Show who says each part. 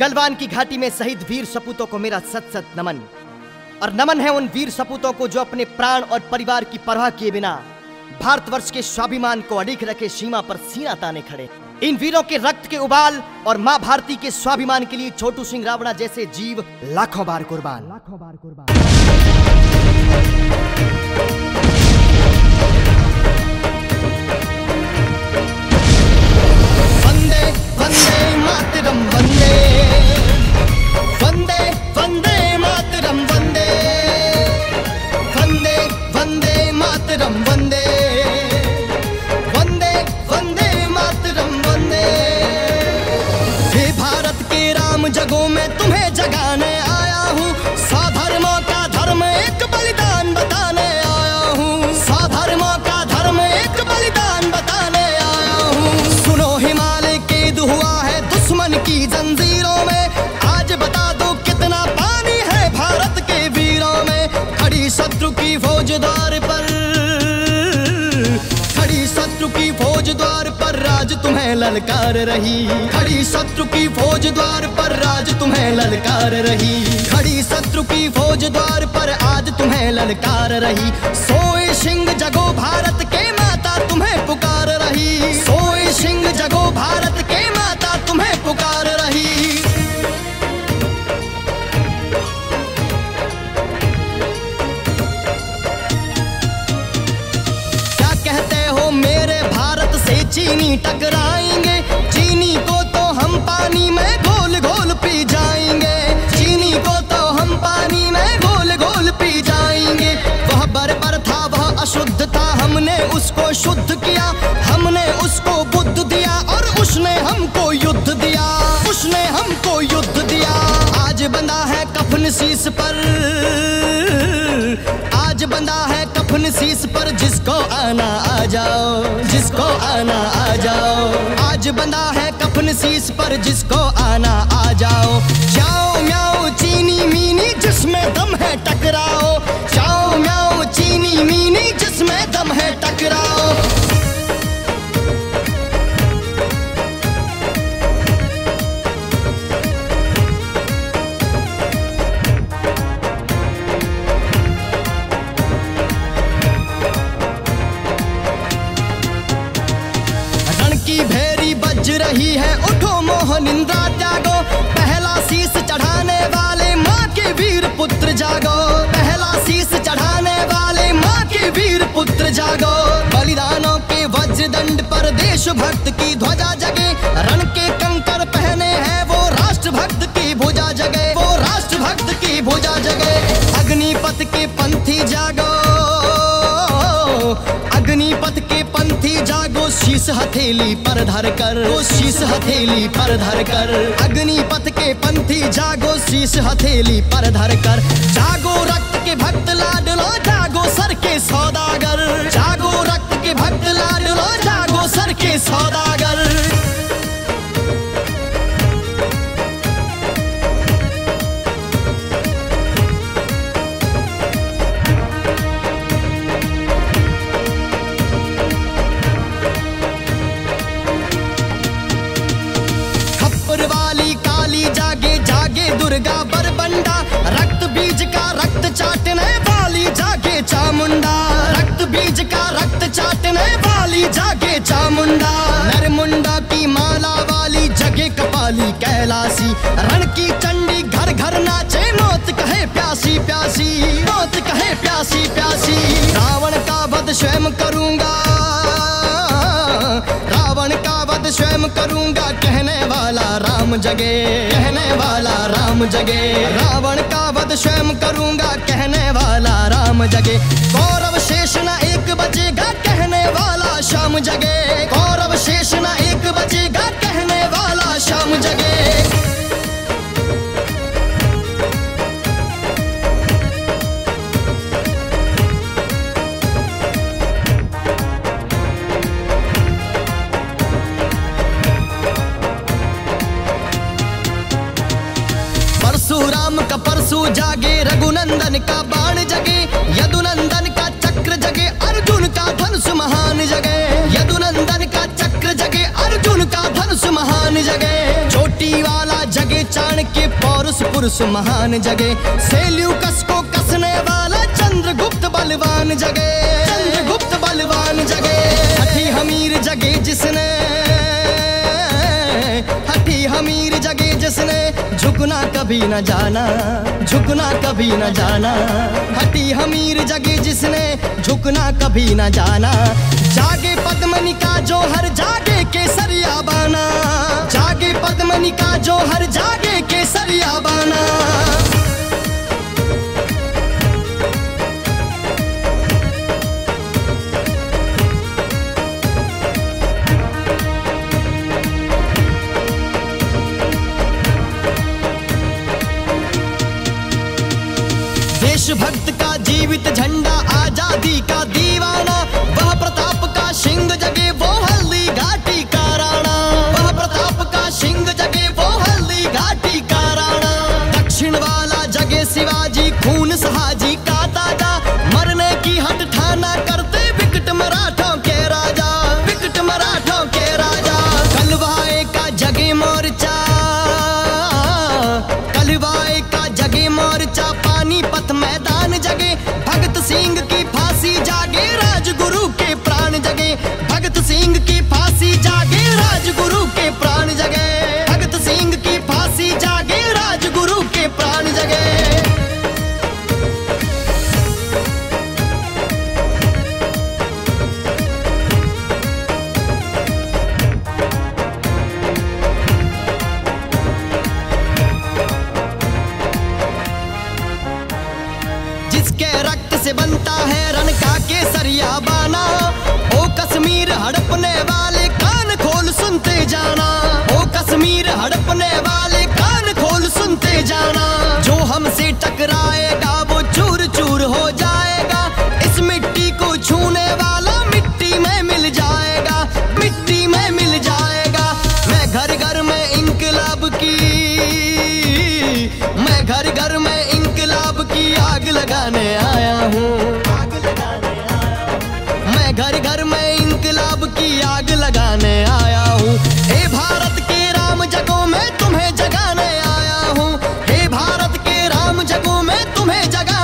Speaker 1: गलवान की घाटी में शहीद वीर सपूतों को मेरा सत सत नमन। और नमन है उन वीर सपूतों को जो अपने प्राण और परिवार की परवाह किए बिना भारतवर्ष के स्वाभिमान को अड़िग रखे सीमा पर सीना ताने खड़े। इन वीरों के रक्त के उबाल और माँ भारती के स्वाभिमान के लिए छोटू सिंह रावणा जैसे जीव लाखों बार कुर्बान लाखों बार कुर्बान। जगाने आया हूँ। साधर्मों का धर्म एक बलिदान बताने आया हूँ। साधर्मों का धर्म एक बलिदान बताने आया हूँ। सुनो हिमालय कैद हुआ है दुश्मन की जंजीरों में। आज बता दो कितना पानी है भारत के वीरों में। खड़ी शत्रु की फौज द्वार पर, खड़ी शत्रु की फौज द्वार पर ललकार रही। खड़ी शत्रु की फौज द्वार पर राज तुम्हें ललकार रही। खड़ी शत्रु की फौज द्वार पर आज तुम्हें ललकार रही। सोए सिंह जगो भारत के माता तुम्हें पुकार रही। सोए सिंह जगो भारत के पर जिसको आना आ जाओ, जिसको आना आ जाओ। आज बना है कफन शीस पर जिसको आना आ जाओ। जाओ म्याओ, चीनी मीनी, जिसमें दम है टकराओ त्यागो पहला शीस चढ़ाने वाले माँ के वीर पुत्र जागो। पहला शीस चढ़ाने वाले माँ के वीर पुत्र जागो। बलिदानों के वज्र दंड पर देशभक्त की ध्वजा जगे। रण के कंकर पहने हैं वो राष्ट्र भक्त की भुजा जगे। वो राष्ट्र भक्त की भुजा जगे। अग्निपथ के पंथी जागो। शीस हथेली पर धर कर। ओ शीश हथेली पर धर कर। अग्निपथ के पंथी जागो शीश हथेली पर धर कर। जागो रक्त के भक्त लाडलो जागो सर के सौदागर। जागो रक्त के भक्त लाडलो जागो सर के सौदागर। दुर्गा बरबंडा रक्त बीज का रक्त चाटने वाली जागे चामुंडा। रक्त बीज का रक्त चाटने वाली जागे चामुंडा। नर मुंडा की माला वाली जगे कपाली कैलासी रण की चंडी घर घर नाचे मौत कहे प्यासी प्यासी। मौत कहे प्यासी प्यासी। रावण का वध स्वयं करूँगा। रावण का वध स्वयं करूँगा। कहने वाला राम जगे, कहने वाला राम जगे। रावण का वध स्वयं करूँगा कहने वाला राम जगे। गौरव शेष न एक बचेगा कहने वाला शाम जगे। गौरव शेष न एक बचेगा कहने वाला शाम जगे। परशुराम का परशु जागे, रघुनंदन का बाण जगे, यदुनंदन का चक्र जगे, अर्जुन का धनुष महान जगे। यदुनंदन का चक्र जगे, अर्जुन का धनुष महान जगे। चोटी वाला जगे चाण के पौरुष पुरुष महान जगे। सेल्यूकस को कसने वाला चंद्रगुप्त बलवान जगे। चंद्रगुप्त बलवान जगे। हठी हमीर जगे जिसने, हठी हमीर जिसने झुकना कभी न जाना, झुकना कभी न जाना। हटी हमीर जगे जिसने झुकना कभी न जाना। जागे पद्मनी का जो हर जागे के सरिया बाना। जागे पद्मनी का जो हर जागे के सरिया बाना। देशभक्त का जीवित झंडा आज़ादी का दीवाना वह प्रताप का सिंह से बनता है रन का केसरिया बाना। ओ कश्मीर हड़पने वाले कान खोल सुनते जाना। ओ कश्मीर हड़पने वाले कान खोल सुनते जाना। जो हमसे टकराएगा वो चूर चूर हो जाएगा। इस मिट्टी को छूने वाला मिट्टी में मिल जाएगा। मिट्टी में मिल जाएगा। मैं घर घर में इनकलाब की, मैं घर घर में इनकलाब की आग लगाने आया। तुम्हें जगा